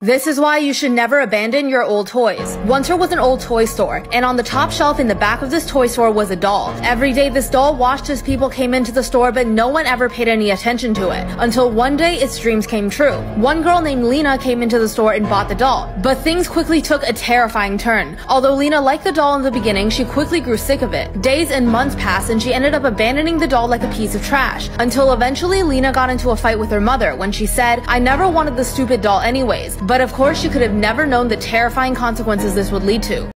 This is why you should never abandon your old toys. Once there was an old toy store, and on the top shelf in the back of this toy store was a doll. Every day this doll watched as people came into the store, but no one ever paid any attention to it. Until one day its dreams came true. One girl named Lena came into the store and bought the doll. But things quickly took a terrifying turn. Although Lena liked the doll in the beginning, she quickly grew sick of it. Days and months passed and she ended up abandoning the doll like a piece of trash. Until eventually Lena got into a fight with her mother when she said, I never wanted the stupid doll anyways. But of course, you could have never known the terrifying consequences this would lead to.